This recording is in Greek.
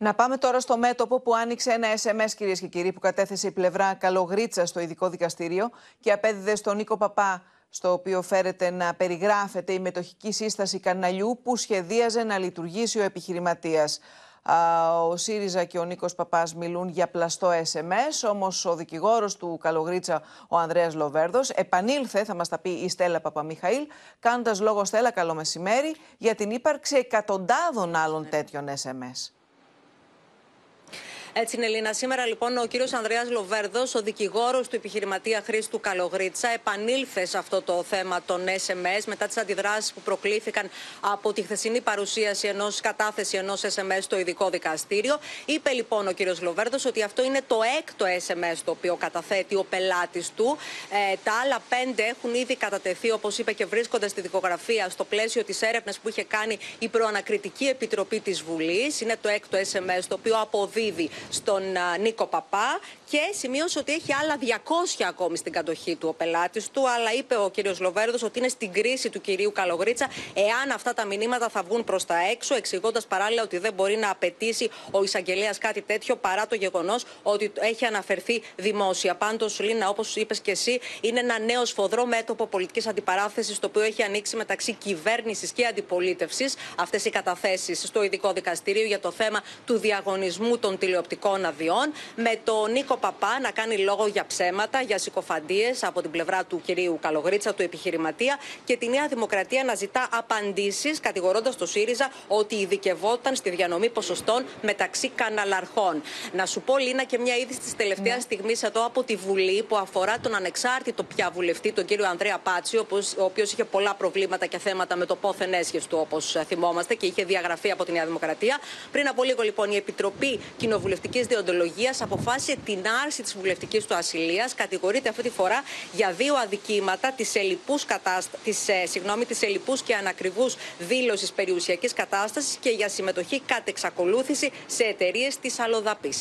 Να πάμε τώρα στο μέτωπο που άνοιξε ένα SMS, κυρίες και κύριοι, που κατέθεσε η πλευρά Καλογρίτσα στο ειδικό δικαστήριο και απέδιδε στον Νίκο Παπά, στο οποίο φέρεται να περιγράφεται η μετοχική σύσταση καναλιού που σχεδίαζε να λειτουργήσει ο επιχειρηματίας. Ο ΣΥΡΙΖΑ και ο Νίκος Παπάς μιλούν για πλαστό SMS, όμως ο δικηγόρος του Καλογρίτσα, ο Ανδρέας Λοβέρδος, επανήλθε, θα μας τα πει η Στέλλα Παπαμιχαήλ, κάνοντας λόγο Στέλλα καλό μεσημέρι, για την ύπαρξη εκατοντάδων άλλων τέτοιων SMS. Έτσι είναι, Ελίνα. Σήμερα λοιπόν ο κύριος Ανδρέας Λοβέρδος, ο δικηγόρος του επιχειρηματία Χρήστου Καλογρίτσα, επανήλθε σε αυτό το θέμα των SMS μετά τις αντιδράσεις που προκλήθηκαν από τη χθεσινή παρουσίαση ενός κατάθεση ενός SMS στο ειδικό δικαστήριο. Είπε λοιπόν ο κύριος Λοβέρδος ότι αυτό είναι το έκτο SMS το οποίο καταθέτει ο πελάτης του. Ε, τα άλλα πέντε έχουν ήδη κατατεθεί, όπως είπε και βρίσκονται στη δικογραφία, στο πλαίσιο της έρευνας που είχε κάνει η Προανακριτική Επιτροπή της Βουλής. Είναι το έκτο SMS το οποίο αποδίδει στον Νίκο Παπά και σημείωσε ότι έχει άλλα 200 ακόμη στην κατοχή του ο πελάτης του. Αλλά είπε ο κύριος Λοβέρδος ότι είναι στην κρίση του κυρίου Καλογρίτσα εάν αυτά τα μηνύματα θα βγουν προς τα έξω, εξηγώντας παράλληλα ότι δεν μπορεί να απαιτήσει ο εισαγγελέας κάτι τέτοιο παρά το γεγονός ότι έχει αναφερθεί δημόσια. Πάντως, Λίνα, όπως είπες και εσύ, είναι ένα νέο σφοδρό μέτωπο πολιτικής αντιπαράθεσης το οποίο έχει ανοίξει μεταξύ κυβέρνησης και αντιπολίτευσης αυτές οι καταθέσεις στο ειδικό δικαστήριο για το θέμα του διαγωνισμού των τηλεοπτικών αδειών, με τον Νίκο Παπά να κάνει λόγο για ψέματα, για συκοφαντίες από την πλευρά του κυρίου Καλογρίτσα, του επιχειρηματία, και τη Νέα Δημοκρατία να ζητά απαντήσεις, κατηγορώντας το ΣΥΡΙΖΑ ότι ειδικευόταν στη διανομή ποσοστών μεταξύ καναλαρχών. Να σου πω, Λίνα, και μια είδηση της τελευταίας ναι. στιγμής εδώ από τη Βουλή που αφορά τον ανεξάρτητο πια βουλευτή, τον κύριο Ανδρέα Πάτσι, ο οποίος είχε πολλά προβλήματα και θέματα με το πόθεν έσχες του, όπως θυμόμαστε, και είχε διαγραφεί από τη Νέα Δημοκρατία. Πριν από λίγο, λοιπόν, η Επιτροπή Κοινοβουλευτική βουλευτικής διοντολογίας αποφάσισε την άρση της βουλευτικής του ασυλίας. Κατηγορείται αυτή τη φορά για δύο αδικήματα της ελληπούς της, ε, και ανακριβούς δήλωσης περιουσιακής κατάστασης και για συμμετοχή κατ' εξακολούθηση σε εταιρείες της αλλοδαπή.